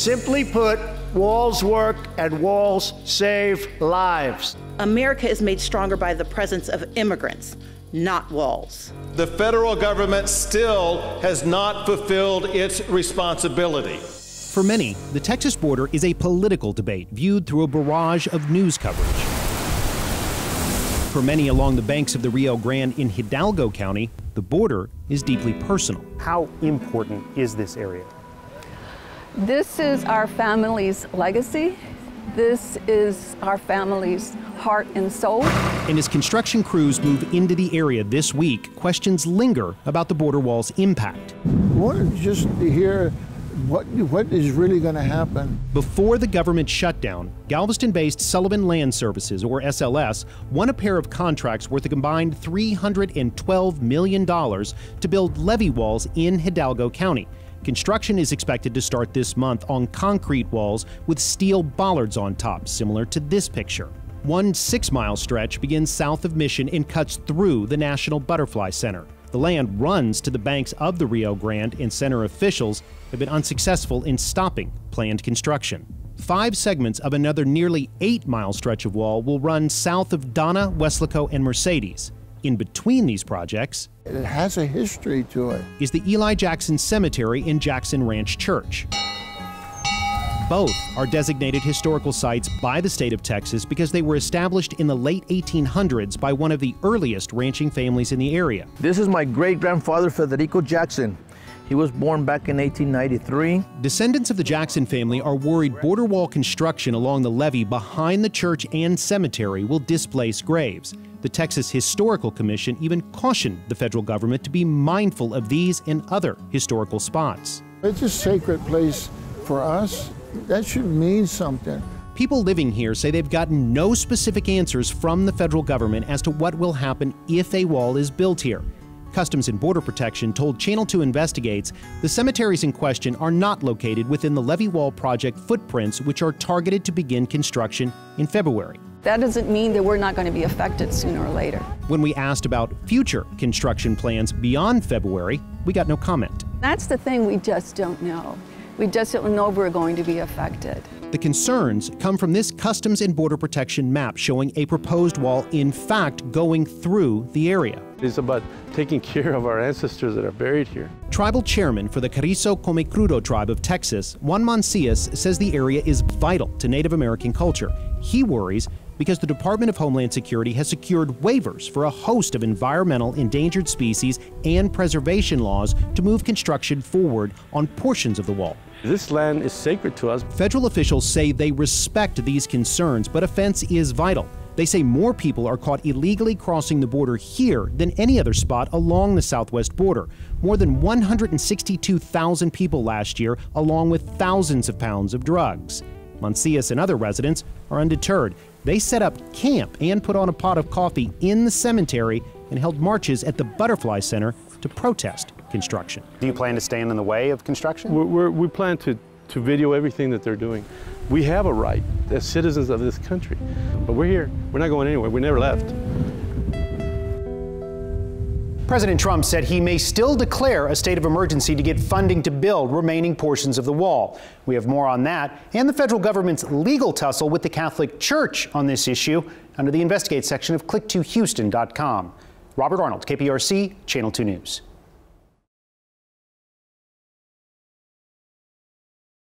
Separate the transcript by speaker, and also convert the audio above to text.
Speaker 1: Simply put, walls work and walls save lives.
Speaker 2: America is made stronger by the presence of immigrants, not walls.
Speaker 3: The federal government still has not fulfilled its responsibility.
Speaker 4: For many, the Texas border is a political debate viewed through a barrage of news coverage. For many along the banks of the Rio Grande in Hidalgo County, the border is deeply personal.
Speaker 5: How important is this area?
Speaker 6: This is our family's legacy. This is our family's heart and soul.
Speaker 4: And as construction crews move into the area this week, questions linger about the border wall's impact.
Speaker 7: We wanted just to hear what, what is really going to happen.
Speaker 4: Before the government shutdown, Galveston based Sullivan Land Services, or SLS, won a pair of contracts worth a combined $312 million to build levee walls in Hidalgo County. Construction is expected to start this month on concrete walls with steel bollards on top, similar to this picture. One six mile stretch begins south of Mission and cuts through the National Butterfly Center. The land runs to the banks of the Rio Grande, and center officials have been unsuccessful in stopping planned construction. Five segments of another nearly eight mile stretch of wall will run south of Donna, Weslaco, and Mercedes. In between these projects,
Speaker 7: it has a history to it,
Speaker 4: is the Eli Jackson Cemetery in Jackson Ranch Church. Both are designated historical sites by the state of Texas because they were established in the late 1800s by one of the earliest ranching families in the area.
Speaker 8: This is my great grandfather, Federico Jackson. He was born back in 1893.
Speaker 4: Descendants of the Jackson family are worried border wall construction along the levee behind the church and cemetery will displace graves. The Texas Historical Commission even cautioned the federal government to be mindful of these and other historical spots.
Speaker 7: It's a sacred place for us. That should mean something.
Speaker 4: People living here say they've gotten no specific answers from the federal government as to what will happen if a wall is built here. Customs and Border Protection told Channel 2 Investigates the cemeteries in question are not located within the levee wall project footprints, which are targeted to begin construction in February.
Speaker 6: That doesn't mean that we're not going to be affected sooner or later.
Speaker 4: When we asked about future construction plans beyond February, we got no comment.
Speaker 6: That's the thing we just don't know. We just don't know we're going to be affected.
Speaker 4: The concerns come from this Customs and Border Protection map showing a proposed wall, in fact, going through the area.
Speaker 9: It's about taking care of our ancestors that are buried here.
Speaker 4: Tribal chairman for the Carrizo Comecrudo tribe of Texas, Juan Mancias, says the area is vital to Native American culture. He worries because the Department of Homeland Security has secured waivers for a host of environmental endangered species and preservation laws to move construction forward on portions of the wall.
Speaker 9: This land is sacred to us.
Speaker 4: Federal officials say they respect these concerns, but a fence is vital. They say more people are caught illegally crossing the border here than any other spot along the southwest border. More than 162,000 people last year, along with thousands of pounds of drugs. Mancias and other residents are undeterred. They set up camp and put on a pot of coffee in the cemetery and held marches at the Butterfly Center to protest construction.
Speaker 5: Do you plan to stand in the way of construction?
Speaker 9: We're, we're, we plan to, to video everything that they're doing. We have a right as citizens of this country, but we're here. We're not going anywhere. We never left.
Speaker 5: President Trump said he may still declare a state of emergency to get funding to build remaining portions of the wall. We have more on that and the federal government's legal tussle with the Catholic Church on this issue under the Investigate section of click2houston.com. Robert Arnold, KPRC, Channel 2 News.